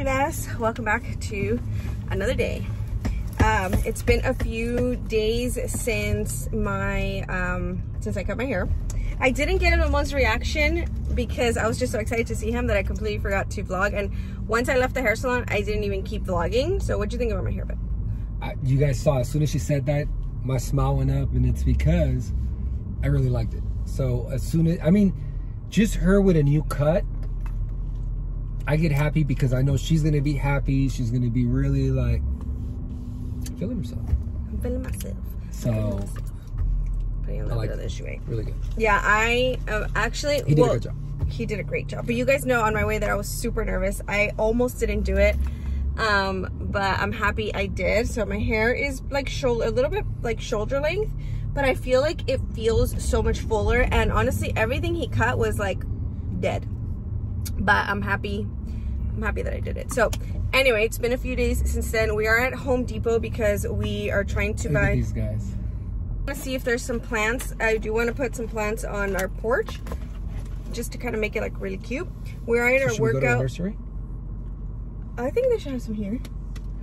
chicas welcome back to another day. Um, it's been a few days since my um, since i cut my hair. I didn't get Ramon's reaction because i was just so excited to see him that i completely forgot to vlog. And once i left the hair salon i didn't even keep vlogging. So what do you think about my hair but you guys saw as soon as she said that my smile went up and it's because i really liked it. So as soon as i mean just her with a new cut I get happy because I know she's gonna be happy. She's gonna be really like feeling herself. i'm feeling myself So feeling myself. putting a little like bit of this way really good. yeah i uh, actually He did well, a good job. he did a great job but you guys know on my way that i was super nervous i almost didn't do it um but i'm happy i did so my hair is like shoulder a little bit like shoulder length but i feel like it feels so much fuller and honestly everything he cut was like dead but i'm happy i'm happy that i did it so anyway it's been a few days since then we are at home depot because we are trying to Look buy these guys. I want to see if there's some plants. I do want to put some plants on our porch just to kind of make it like really cute. We are in So our we go workout. nursery? I think they should have some here.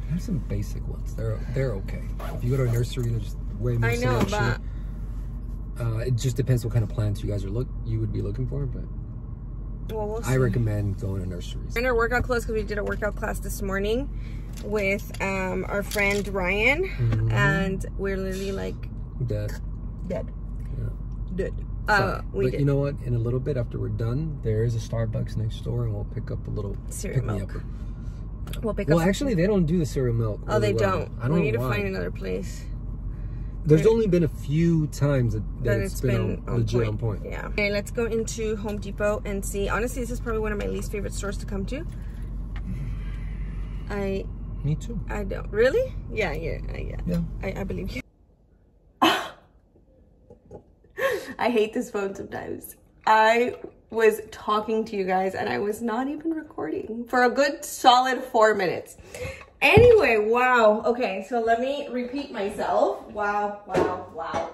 There's some basic ones. They're they're okay. If you go to a nursery, there's way more I know, selection. Uh, it just depends what kind of plants you guys are look you would be looking for, but Well, we'll. I recommend going to nurseries. We're in our workout clothes because we did a workout class this morning with um, our friend Ryan, Mhm. and we're literally like Dead. dead, yeah. dead. Uh, we but you know what? In a little bit after we're done, there is a Starbucks next door, and we'll pick up a little Cereal milk. We'll pick Well, up. actually, they don't do the cereal milk. oh, they well. don't. I don't we need to find another place. There's Okay. only been a few times that, that that it's been, on, legit on point. Yeah. Okay, let's go into Home Depot and see. Honestly, this is probably one of my least favorite stores to come to. I Me too. I don't really. Yeah, yeah, uh, yeah. Yeah. I, I believe you. I hate this phone sometimes. I was talking to you guys and I was not even recording for a good solid four minutes. Anyway, wow. Okay, so let me repeat myself. Wow, wow, wow.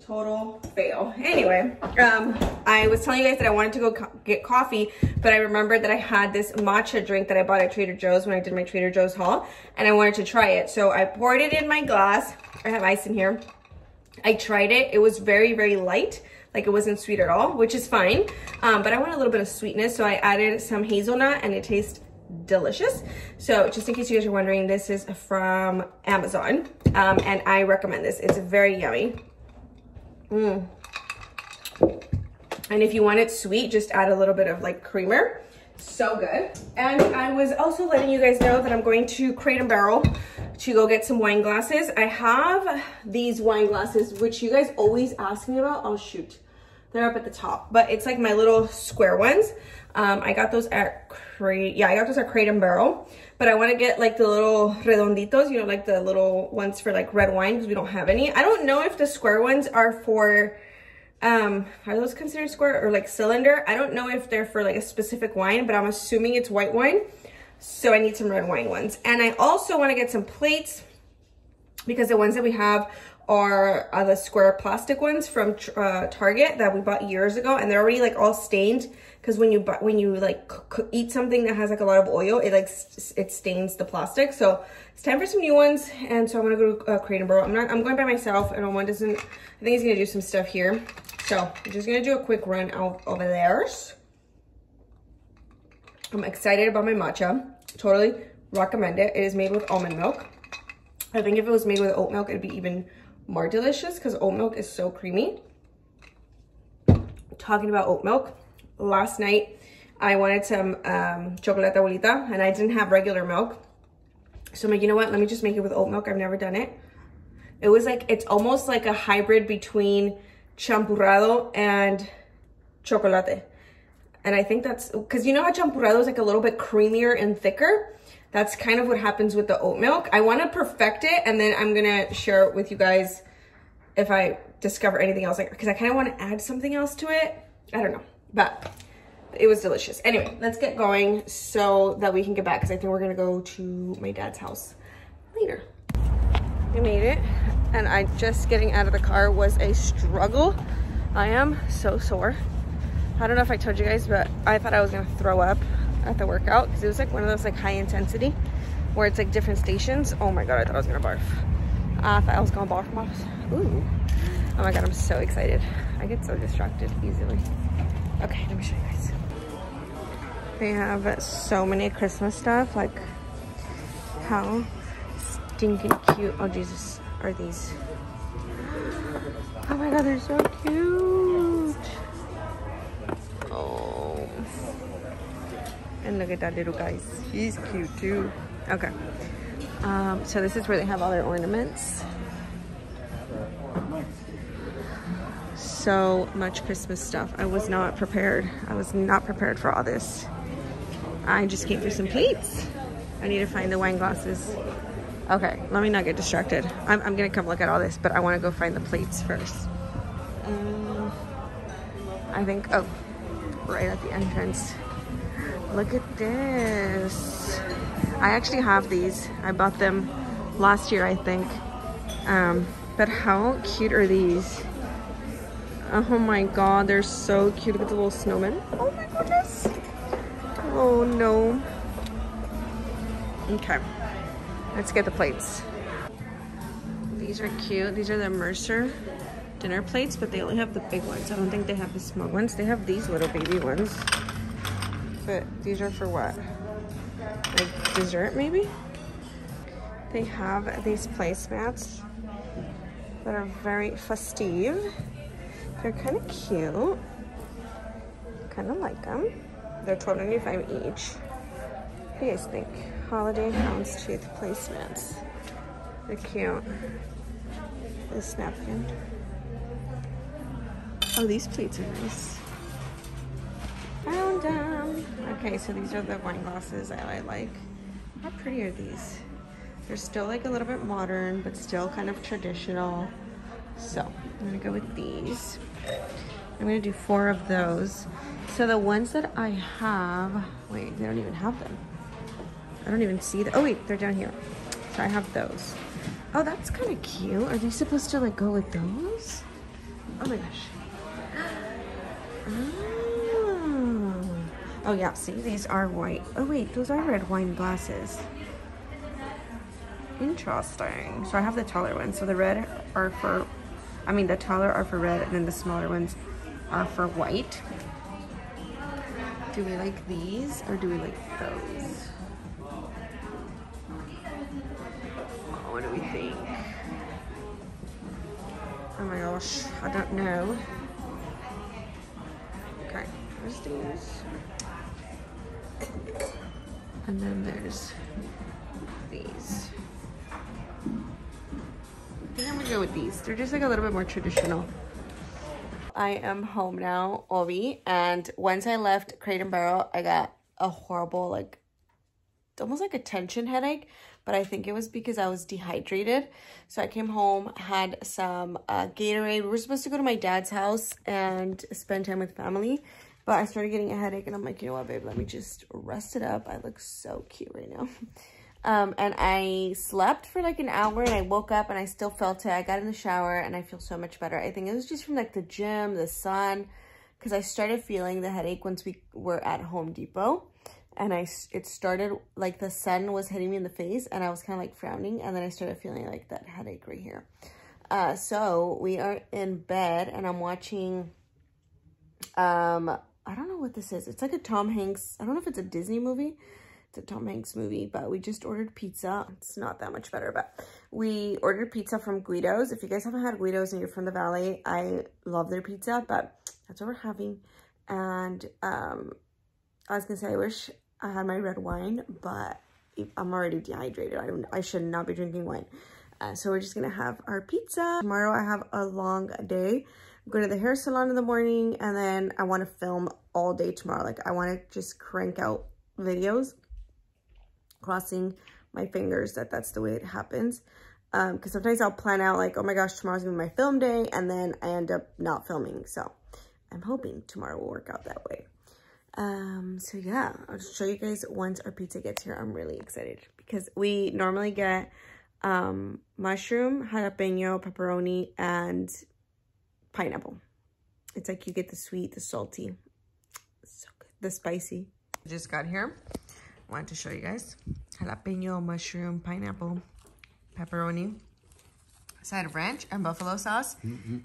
Total fail. Anyway, um, I was telling you guys that I wanted to go co- get coffee, but I remembered that I had this matcha drink that I bought at Trader Joe's when I did my Trader Joe's haul, and I wanted to try it. So I poured it in my glass. I have ice in here. I tried it. It was very, very light. Like it wasn't sweet at all, which is fine. Um, but I want a little bit of sweetness. So I added some hazelnut and it tastes delicious. So just in case you guys are wondering, this is from Amazon. Um, and I recommend this. It's very yummy. Mm. And if you want it sweet, just add a little bit of like creamer. So good. And I was also letting you guys know that I'm going to Crate and Barrel to go get some wine glasses. I have these wine glasses, which you guys always ask me about. Oh shoot, they're up at the top, but it's like my little square ones. Um, I got those at Crate, yeah, I got those at Crate and Barrel, but I want to get like the little redonditos, you know, like the little ones for like red wine because we don't have any. I don't know if the square ones are for um are those considered square or like cylinder i don't know if they're for like a specific wine but i'm assuming it's white wine so i need some red wine ones and i also want to get some plates because the ones that we have are the square plastic ones from uh, target that we bought years ago and they're already like all stained because when you bu- when you like eat something that has like a lot of oil it like it stains the plastic. So it's time for some new ones and so i'm gonna go to uh, crate and barrel i'm not i'm going by myself and one doesn't i think he's gonna do some stuff here. So i'm just gonna do a quick run out over there i'm excited about my matcha. Totally recommend it. It is made with almond milk. I think if it was made with oat milk, it'd be even more delicious because oat milk is so creamy. Talking about oat milk, last night I wanted some um, chocolate abuelita and I didn't have regular milk. So I'm like, you know what? Let me just make it with oat milk. I've never done it. It was like, it's almost like a hybrid between champurrado and chocolate. And I think that's, because you know how champurrado is like a little bit creamier and thicker? That's kind of what happens with the oat milk. I want to perfect it and then I'm going to share it with you guys if I discover anything else. Like, because I kind of want to add something else to it. I don't know. But it was delicious. Anyway, let's get going so that we can get back because I think we're going to go to my dad's house later. I made it and I just getting out of the car was a struggle. I am so sore. I don't know if I told you guys, but I thought I was gonna throw up. at the workout because it was like one of those like high intensity where it's like different stations. Oh my god, I thought I was gonna barf. I thought I was gonna barf. Ooh. Oh my god, I'm so excited. I get so distracted easily. Okay, let me show you guys. They have so many Christmas stuff. Like, how stinking cute. Oh, Jesus. Are these? Oh my god, they're so cute. And look at that little guy. He's cute too. Okay. Um, so this is where they have all their ornaments. So much Christmas stuff. I was not prepared. I was not prepared for all this. I just came for some plates. I need to find the wine glasses. Okay, let me not get distracted. I'm, I'm gonna come look at all this, but I wanna go find the plates first. Um, I think, oh, right at the entrance. Look at this. I actually have these. I bought them last year, I think. Um, but how cute are these? Oh my god, they're so cute. Look at the little snowman. Oh my goodness. Oh no. Okay, let's get the plates. These are cute. These are the Mercer dinner plates, but they only have the big ones. I don't think they have the small ones. They have these little baby ones. But these are for what? Like dessert maybe? They have these placemats that are very festive. They're kind of cute. Kind of like them. They're $12.95 each. What do you guys think? Holiday houndstooth placemats. They're cute. This napkin. Oh, these plates are nice. Found them. Okay, so these are the wine glasses that I like. How pretty are these? They're still like a little bit modern, but still kind of traditional. So I'm gonna go with these. I'm gonna do four of those. So the ones that I have, wait, they don't even have them. I don't even see the, oh wait, they're down here. So I have those. Oh, that's kind of cute. Are these supposed to like go with those? Oh my gosh. Oh. oh yeah, see, these are white. Oh wait, those are red wine glasses. Interesting. So I have the taller ones. So the red are for, I mean the taller are for red and then the smaller ones are for white. Do we like these or do we like those? Oh, what do we think? Oh my gosh, I don't know. And then there's these. I think I'm gonna go with these. They're just like a little bit more traditional. I am home now, Obi, and once I left Crate and Barrel, I got a horrible, like, almost like a tension headache, but I think it was because I was dehydrated. So I came home, had some uh, Gatorade. We were supposed to go to my dad's house and spend time with family, but I started getting a headache, and I'm like, you know what, babe, let me just rest it up. I look so cute right now. Um, and I slept for like an hour and I woke up and I still felt it. I got in the shower and I feel so much better. I think it was just from like the gym, the sun, because I started feeling the headache once we were at Home Depot. And I, it started like the sun was hitting me in the face and I was kind of like frowning. And then I started feeling like that headache right here. Uh, so we are in bed and I'm watching, um, I don't know what this is. It's like a Tom Hanks, I don't know if it's a Disney movie it's a Tom Hanks movie, but we just ordered pizza. It's not that much better, but we ordered pizza from Guido's. If you guys haven't had Guido's and you're from the Valley, I love their pizza, but that's what we're having. And um, I was gonna say, I wish I had my red wine, but I'm already dehydrated. I, don't, I should not be drinking wine. Uh, so we're just gonna have our pizza. Tomorrow I have a long day. Going to the hair salon in the morning and then I want to film all day tomorrow. Like I want to just crank out videos crossing my fingers that that's the way it happens. Because um, sometimes I'll plan out like, oh my gosh, tomorrow's gonna be my film day, and then I end up not filming. So I'm hoping tomorrow will work out that way. Um, so yeah, I'll just show you guys once our pizza gets here. I'm really excited because we normally get um, mushroom, jalapeno, pepperoni, and pineapple. It's like you get the sweet, the salty, so good, the spicy. Just got here. Wanted to show you guys. Jalapeno, mushroom, pineapple, pepperoni, side of ranch, and buffalo sauce.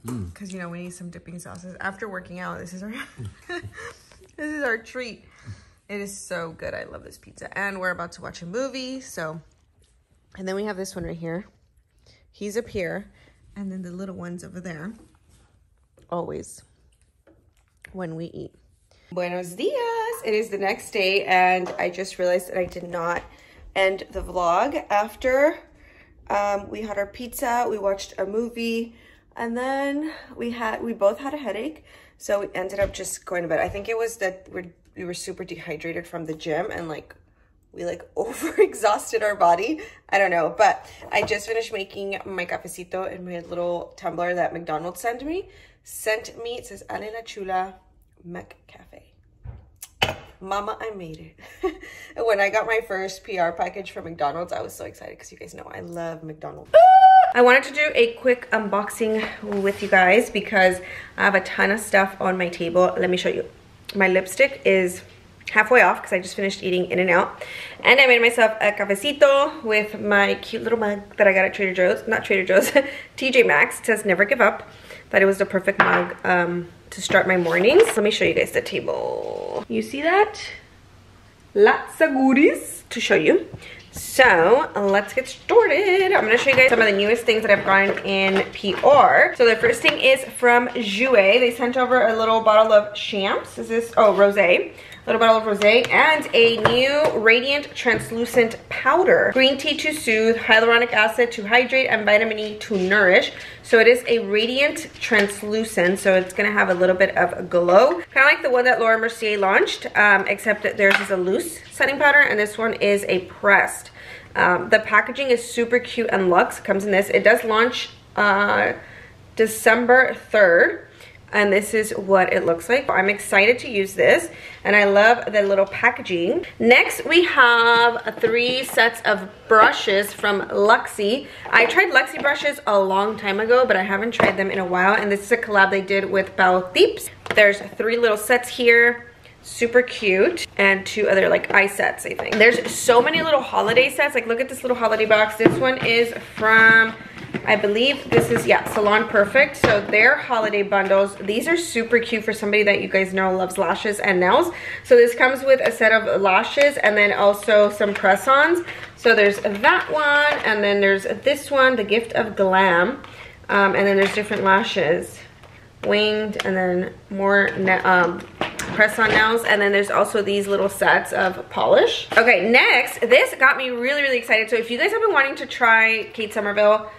Because, you know, we need some dipping sauces. After working out, this is our, this is our treat. It is so good. I love this pizza. And we're about to watch a movie, so. And then we have this one right here. He's up here. And then the little one's over there. Always when we eat. Buenos dias. It is the next day and I just realized that I did not end the vlog after um, we had our pizza, we watched a movie, and then we had we both had a headache. So we ended up just going to bed. I think it was that we're, we were super dehydrated from the gym and like we like over exhausted our body. I don't know, but I just finished making my cafecito in my little tumbler that McDonald's sent me. Sent me, it says Ale La Chula McCafe. Mama, I made it. when I got my first PR package from McDonald's, I was so excited because you guys know I love McDonald's. I wanted to do a quick unboxing with you guys because I have a ton of stuff on my table. Let me show you. My lipstick is halfway off because I just finished eating In-N-Out. And I made myself a cafecito with my cute little mug that I got at Trader Joe's. Not Trader Joe's, TJ Maxx. It says never give up. Thought it was the perfect mug um, to start my mornings. Let me show you guys the table. You see that? Lots of goodies to show you. So let's get started. I'm gonna show you guys some of the newest things that I've gotten in PR. So the first thing is from Jouer. They sent over a little bottle of champs. Is this, oh, rosé little bottle of rosé, and a new Radiant Translucent Powder. Green tea to soothe, hyaluronic acid to hydrate, and vitamin E to nourish. So it is a Radiant Translucent, so it's gonna have a little bit of glow. Kind of like the one that Laura Mercier launched, um, except that theirs is a loose setting powder, and this one is a pressed. Um, the packaging is super cute and luxe, comes in this. It does launch uh, December 3rd and this is what it looks like. I'm excited to use this and I love the little packaging. Next we have three sets of brushes from Luxie. I tried Luxie brushes a long time ago but I haven't tried them in a while and this is a collab they did with Baltips. There's three little sets here super cute and two other like eye sets i think there's so many little holiday sets like look at this little holiday box this one is from I believe this is, yeah, Salon Perfect. So their holiday bundles, these are super cute for somebody that you guys know loves lashes and nails. So this comes with a set of lashes and then also some press-ons. So there's that one and then there's this one, The Gift of Glam. Um, and then there's different lashes, winged and then more um, press-on nails and then there's also these little sets of polish okay next this got me really really excited so if you guys have been wanting to try kate somerville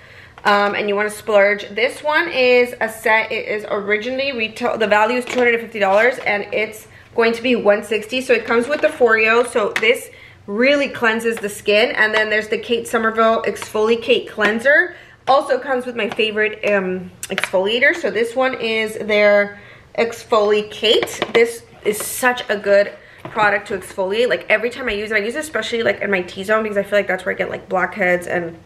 um, and you want to splurge. This one is a set. It is originally retail. The value is $250 and it's going to be 160 So it comes with the Foreo. So this really cleanses the skin. And then there's the Kate Somerville Exfoliate Cleanser. Also comes with my favorite um, exfoliator. So this one is their Exfoliate. This is such a good product to exfoliate. Like every time I use it, I use it especially like in my T-zone because I feel like that's where I get like blackheads and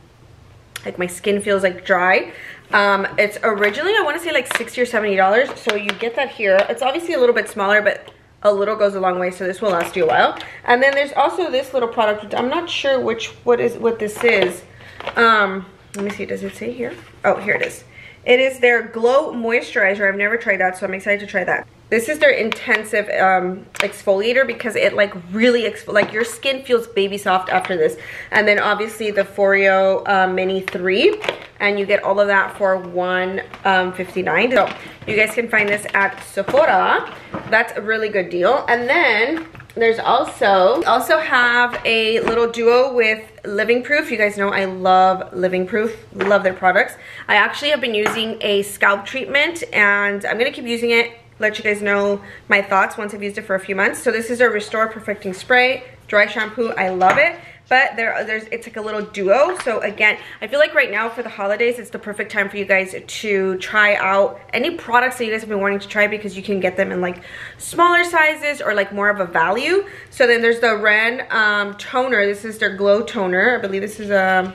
like my skin feels like dry. Um it's originally i want to say like 60 or 70 dollars so you get that here. It's obviously a little bit smaller but a little goes a long way so this will last you a while. And then there's also this little product i'm not sure which what is what this is. Um let me see does it say here? Oh here it is it is their glow moisturizer i've never tried that so i'm excited to try that this is their intensive um, exfoliator because it like really, like your skin feels baby soft after this. And then obviously the Foreo uh, Mini 3 and you get all of that for 159 um, So you guys can find this at Sephora. That's a really good deal. And then there's also also have a little duo with living proof you guys know i love living proof love their products i actually have been using a scalp treatment and i'm gonna keep using it let you guys know my thoughts once I've used it for a few months. So this is a Restore Perfecting Spray, dry shampoo. I love it. But there, there's, it's like a little duo. So again, I feel like right now for the holidays, it's the perfect time for you guys to try out any products that you guys have been wanting to try because you can get them in like smaller sizes or like more of a value. So then there's the Ren um, toner. This is their glow toner. I believe this is a,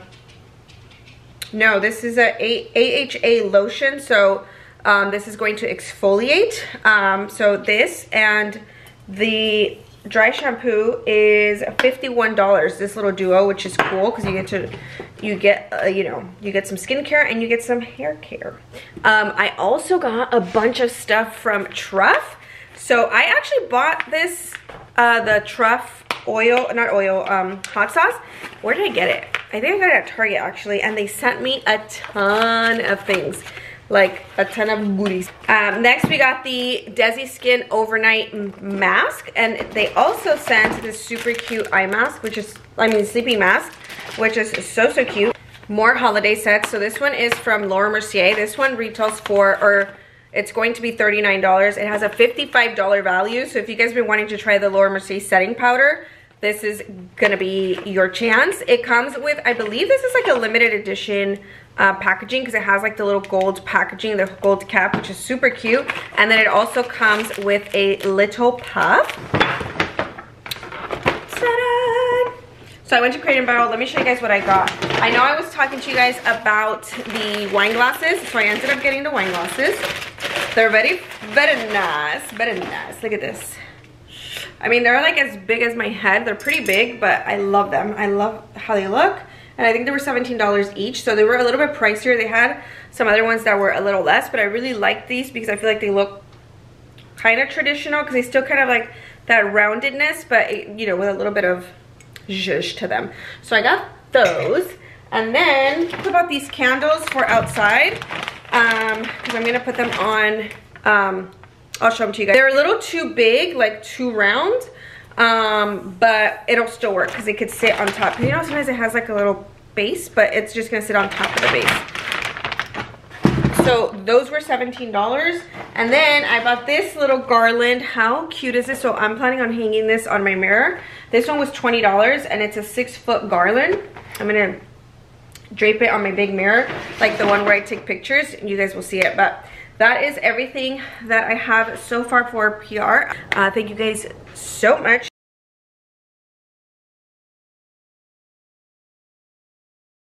no, this is a AHA lotion. So um, this is going to exfoliate. Um, so this and the dry shampoo is $51 this little duo which is cool because you get to you get uh, you know you get some skincare and you get some hair care. Um, i also got a bunch of stuff from truff. So i actually bought this uh, the truff oil not oil um, hot sauce. Where did i get it? I think i got it at target actually and they sent me a ton of things like a ton of goodies. Um, next, we got the Desi Skin Overnight Mask, and they also sent this super cute eye mask, which is, I mean, sleeping mask, which is so, so cute. More holiday sets. So this one is from Laura Mercier. This one retails for, or it's going to be $39. It has a $55 value. So if you guys have been wanting to try the Laura Mercier setting powder, this is gonna be your chance. It comes with, I believe this is like a limited edition uh, packaging because it has like the little gold packaging, the gold cap, which is super cute. And then it also comes with a little puff. So I went to Crate and Barrel. Let me show you guys what I got. I know I was talking to you guys about the wine glasses, so I ended up getting the wine glasses. They're very, very nice, very nice. Look at this. I mean, they're like as big as my head. They're pretty big, but I love them. I love how they look and I think they were $17 each. So they were a little bit pricier. They had some other ones that were a little less, but I really like these because I feel like they look kind of traditional because they still kind of like that roundedness, but it, you know, with a little bit of zhuzh to them. So I got those. And then what about these candles for outside? Um, because I'm gonna put them on, um, I'll show them to you guys. They're a little too big, like too round um, but it'll still work because it could sit on top. You know, sometimes it has like a little base, but it's just gonna sit on top of the base. So those were $17. And then I bought this little garland. How cute is this? So I'm planning on hanging this on my mirror. This one was $20 and it's a six foot garland. I'm gonna drape it on my big mirror, like the one where I take pictures. And you guys will see it, but that is everything that I have so far for PR. Uh, thank you guys so much